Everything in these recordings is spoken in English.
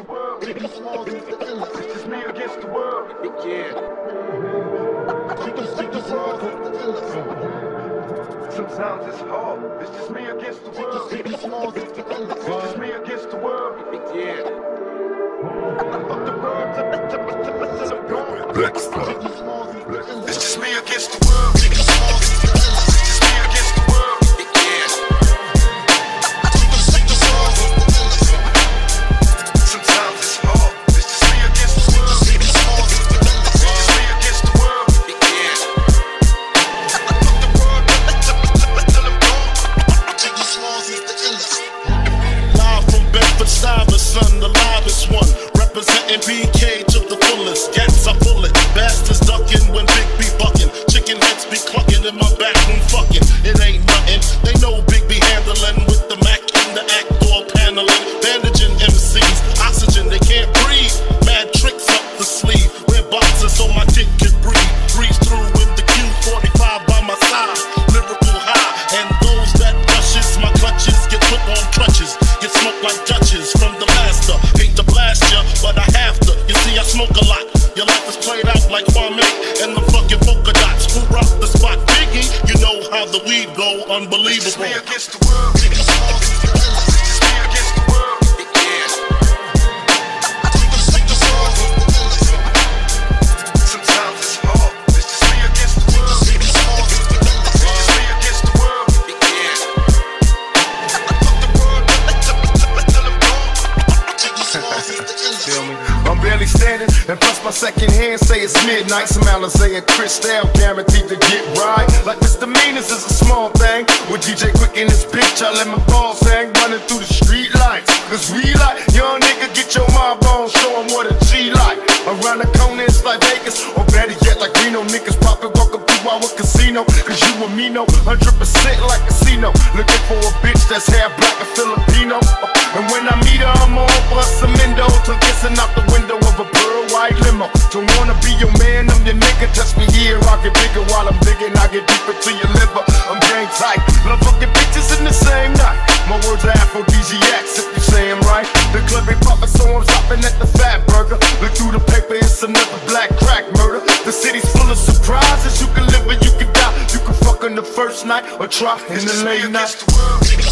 the world. It's just me against the world. Yeah. Sometimes it's hard. It's just me against the world. It's just me against the world. Yeah. The world. Black Star. It's just me against the BK to the fullest. I pull it. Bastards ducking when Big B bucking. Chicken heads be clucking in my back room fucking. It ain't nothing. They know Big B handling with the Mac in the act paneling. Bandaging MCs. Oxygen, they can't breathe. Mad tricks up the sleeve. Wear boxes so my dick can breathe. Breeze through with the Q45 by my side. Lyrical high. And those that rushes my clutches get put on crutches. Get smoked like Dutches from the master. Smoke a lot. Your life is played out like Kwame and the fucking polka dots. Who rock the spot? Biggie, you know how the weed go. It's Unbelievable. me against the world. Barely standing, and plus my second hand say it's midnight. Some Alizé and Cristal guaranteed to get right. Like misdemeanors is a small thing. With DJ Quik in this bitch, I let my balls hang running through the street lights. Cause we like, young nigga, get your mind on, show 'em what a G like. Around the corner, it's like Vegas, or better yet, like Reno. Niggas casino. Cause you and me know, 100% like a casino. Looking for a bitch that's half black and Filipino. And when I meet her, I'm on for some endo. To kissing out the window of a pearl white limo. Don't wanna be your man, I'm your nigga. Touch me here, I get bigger while I'm digging. I get deeper to your liver. I'm gang tight. Love fucking bitches in the same night. My words are aphrodisiacs if you say 'em right. The club ain't poppin', so I'm stopping at the Fatburger. Look through the paper, it's another black crack first night or try in the late night.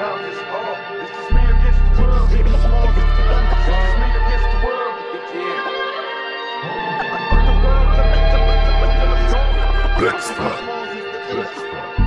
Sometimes it's hard. It's just me against the world. It's just me against the. Yeah. Black. Black.